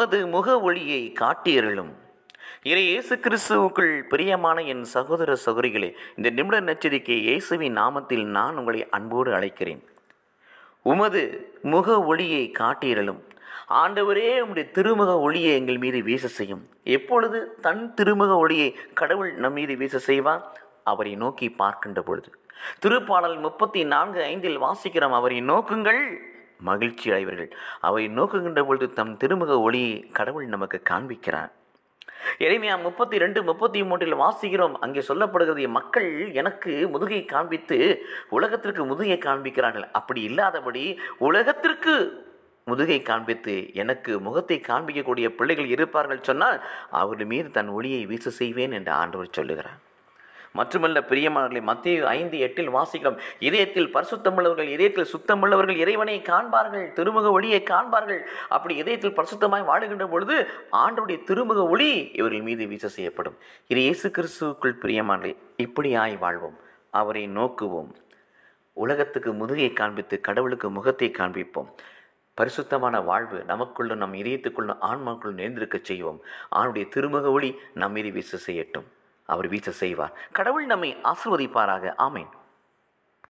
உமது முக ஒளியை காட்டியருளும். இறை இயேசு கிறிஸ்துவுக்குள் பிரியமான என் சகோதர சகோதரிகளே இந்த நிமிட நச்சரிக்கை இயேசுவின் நாமத்தில் நான் உங்களை அன்போடு அழைக்கிறேன். உமது முக ஒளியை காட்டியருளும். ஆண்டவரே உம்முடைய திருமுக ஒளியை எங்கள் மீது வீச செய்யும். எப்பொழுது தன் திருமுக ஒளியை கடவுள் நம் மீது வீச செய்வார்? அவரை நோக்கி பார்க்கின்ற பொழுது. திருப்பாடல் முப்பத்தி நான்கு ஐந்தில் வாசிக்கிறோம் அவரை நோக்குங்கள். மகிழ்ச்சி அடைவர்கள் அவை நோக்குகின்ற பொழுது தம் திருமுக ஒளியை கடவுள் நமக்கு காண்பிக்கிறார். எளிமையா முப்பத்தி ரெண்டு முப்பத்தி மூன்றில் வாசிக்கிறோம். அங்கே சொல்லப்படுகிறது மக்கள் எனக்கு முதுகை காண்பித்து உலகத்திற்கு முதுகை காண்பிக்கிறார்கள். அப்படி இல்லாதபடி உலகத்திற்கு முதுகை காண்பித்து எனக்கு முகத்தை காண்பிக்கக்கூடிய பிள்ளைகள் இருப்பார்கள் சொன்னால் அவர் மீது தன் ஒளியை வீச செய்வேன் என்று ஆண்டவர் சொல்லுகிறார். மற்றுமல்ல பிரியமானவர்களை மத்திய ஐந்து எட்டில் வாசிக்கிறோம். இதயத்தில் பரிசுத்தமுள்ளவர்கள் இதயத்தில் சுத்தமுள்ளவர்கள் இறைவனை காண்பார்கள் திருமுக ஒளியை காண்பார்கள். அப்படி இதயத்தில் பரிசுத்தமாய் வாழுகின்ற பொழுது ஆண்டுடைய திருமுக ஒளி இவர்கள் மீது வீச செய்யப்படும். இது இயேசு கிறிஸ்துவுக்குள் இப்படி இப்படியாய் வாழ்வோம். அவரை நோக்குவோம். உலகத்துக்கு முதுகை காண்பித்து கடவுளுக்கு முகத்தை காண்பிப்போம். பரிசுத்தமான வாழ்வு நமக்குள்ளும் நம் இதயத்துக்குள்ளும் ஆன்மாக்குள் நேர்ந்திருக்க செய்வோம். ஆணுடைய திருமுக ஒளி நம் மீது வீச செய்யட்டும். அவர் வீச செய்வார். கடவுள் நம்மை ஆசிர்வதிப்பாராக. ஆமேன்.